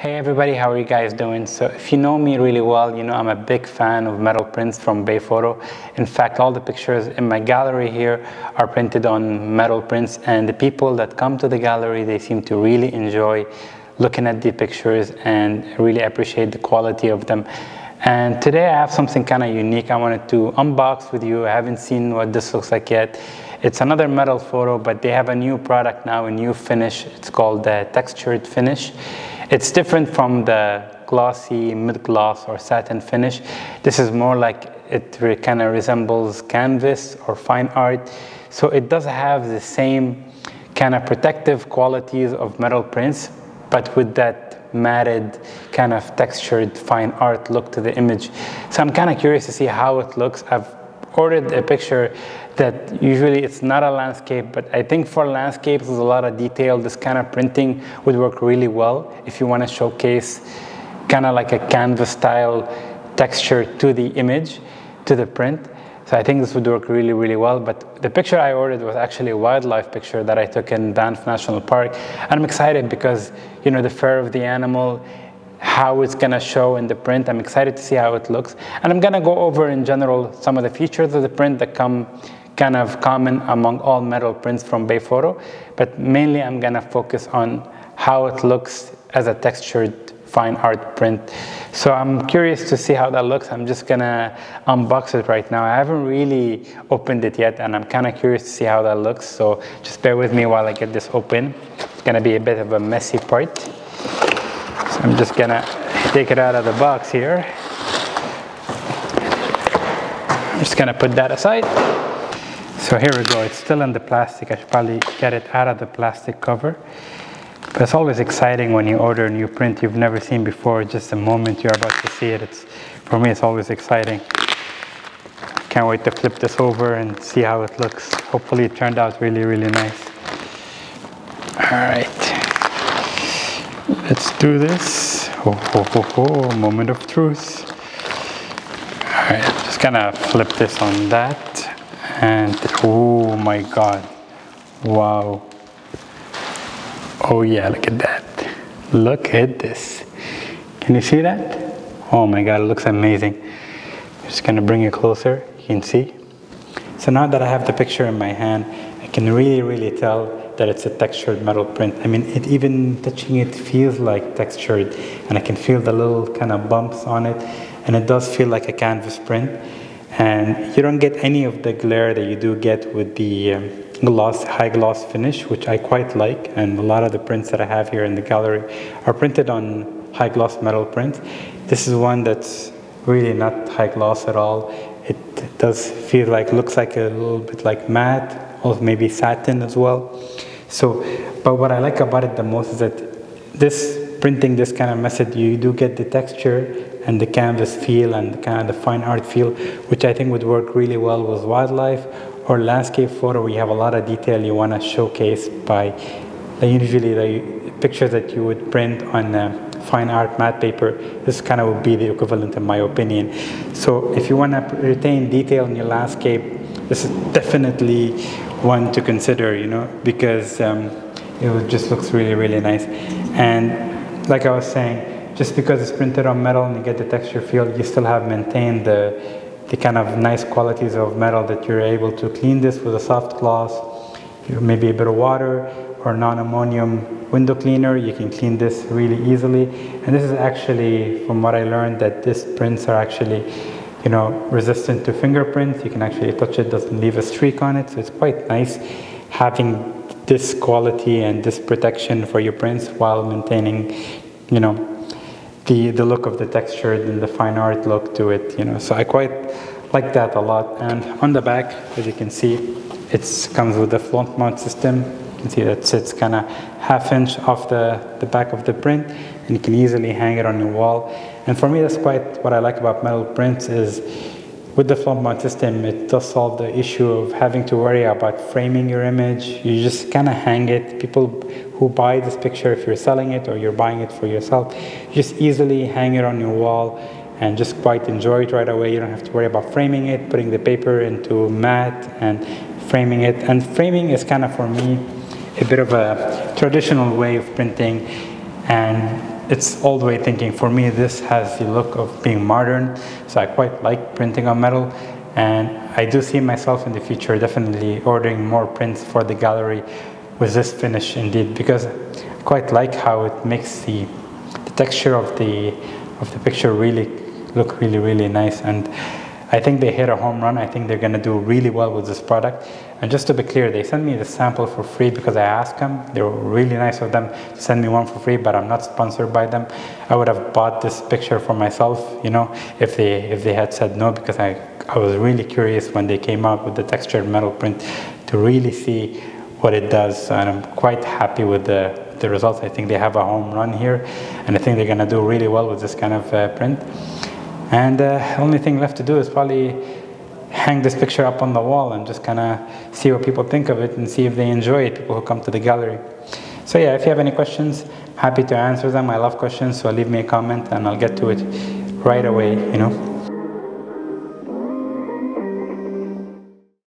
Hey everybody, how are you guys doing? So if you know me really well, you know I'm a big fan of metal prints from Bay Photo. In fact, all the pictures in my gallery here are printed on metal prints and the people that come to the gallery, they seem to really enjoy looking at the pictures and really appreciate the quality of them. And today I have something kind of unique I wanted to unbox with you. I haven't seen what this looks like yet. It's another metal photo, but they have a new product now, a new finish. It's called the textured finish. It's different from the glossy, mid-gloss or satin finish. This is more like it kind of resembles canvas or fine art. So it does have the same kind of protective qualities of metal prints, but with that matted kind of textured fine art look to the image. So I'm kind of curious to see how it looks. I've ordered a picture that usually it's not a landscape, but I think for landscapes with a lot of detail, this kind of printing would work really well if you want to showcase kind of like a canvas style texture to the image, to the print. So I think this would work really, really well. But the picture I ordered was actually a wildlife picture that I took in Banff National Park. And I'm excited because, you know, the fur of the animal, how it's going to show in the print. I'm excited to see how it looks. And I'm going to go over in general some of the features of the print that come kind of common among all metal prints from Bay Photo. But mainly I'm going to focus on how it looks as a textured fine art print. So I'm curious to see how that looks. I'm just gonna unbox it right now. I haven't really opened it yet and I'm kind of curious to see how that looks. So just bear with me while I get this open. It's gonna be a bit of a messy part. I'm just gonna take it out of the box here. I'm just gonna put that aside. So here we go, it's still in the plastic. I should probably get it out of the plastic cover. But it's always exciting when you order a new print you've never seen before, just the moment you're about to see it. It's, for me, it's always exciting. Can't wait to flip this over and see how it looks. Hopefully it turned out really, really nice. All right. Let's do this. Oh, oh, oh, oh, moment of truth. All right, just gonna flip this on that. And oh my God, wow. Oh yeah, look at that. Look at this. Can you see that? Oh my God, it looks amazing. Just gonna bring it closer, you can see. So now that I have the picture in my hand, I can really, really tell that it's a textured metal print. I mean, it even touching it feels like textured and I can feel the little kind of bumps on it and it does feel like a canvas print. And you don't get any of the glare that you do get with the um, gloss, high gloss finish, which I quite like. And a lot of the prints that I have here in the gallery are printed on high gloss metal print. This is one that's really not high gloss at all. It does feel like, looks like a little bit like matte, or maybe satin as well. So, but what I like about it the most is that this printing this kind of method, you do get the texture and the canvas feel and kind of the fine art feel, which I think would work really well with wildlife or landscape photo where you have a lot of detail you want to showcase by usually the pictures that you would print on fine art matte paper, this kind of would be the equivalent in my opinion. So if you want to retain detail in your landscape, this is definitely one to consider, you know, because um, it just looks really, really nice. And like I was saying, just because it's printed on metal and you get the texture feel, you still have maintained the, the kind of nice qualities of metal that you're able to clean this with a soft gloss, maybe a bit of water or non-ammonium window cleaner. You can clean this really easily. And this is actually, from what I learned, that these prints are actually you know, resistant to fingerprints. You can actually touch it, doesn't leave a streak on it. So it's quite nice having this quality and this protection for your prints while maintaining, you know, the, the look of the texture and the fine art look to it, you know. So I quite like that a lot. And on the back, as you can see, it comes with the float mount system. You can see that sits kind of half inch off the, the back of the print and you can easily hang it on your wall. And for me, that's quite what I like about metal prints is with the float mount system, it does solve the issue of having to worry about framing your image. You just kind of hang it. People who buy this picture, if you're selling it or you're buying it for yourself, just easily hang it on your wall and just quite enjoy it right away. You don't have to worry about framing it, putting the paper into mat and framing it. And framing is kind of for me a bit of a traditional way of printing and it's old way thinking. For me, this has the look of being modern, so I quite like printing on metal. And I do see myself in the future definitely ordering more prints for the gallery with this finish indeed, because I quite like how it makes the, the texture of the, of the picture really look really, really nice. And I think they hit a home run. I think they're going to do really well with this product. And just to be clear, they sent me the sample for free because I asked them. They were really nice of them to send me one for free, but I'm not sponsored by them. I would have bought this picture for myself, you know, if they if they had said no, because I I was really curious when they came out with the textured metal print to really see what it does, and I'm quite happy with the the results. I think they have a home run here, and I think they're going to do really well with this kind of uh, print. And the uh, only thing left to do is probably hang this picture up on the wall and just kind of see what people think of it and see if they enjoy it, people who come to the gallery. So yeah, if you have any questions, happy to answer them. I love questions, so leave me a comment and I'll get to it right away, you know.